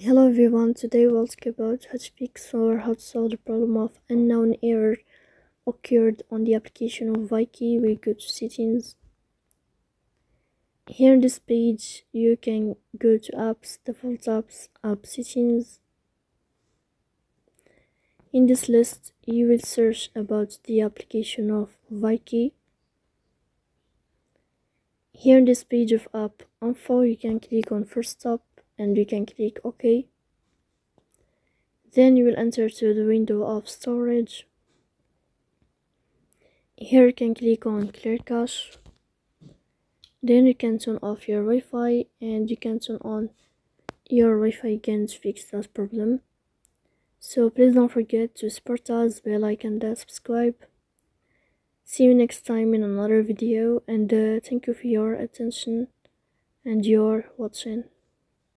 Hello everyone, today we'll talk about how to fix or how to solve the problem of unknown error occurred on the application of Viki. We go to settings. Here in this page, you can go to apps, default apps, app settings. In this list, you will search about the application of Viki. Here in this page of app info, you can click on force stop and you can click OK. Then you will enter to the window of storage. Here you can click on clear cache. Then you can turn off your Wi-Fi and you can turn on your Wi-Fi again to fix that problem. So please don't forget to support us, by like and subscribe. See you next time in another video and uh, thank you for your attention and your watching.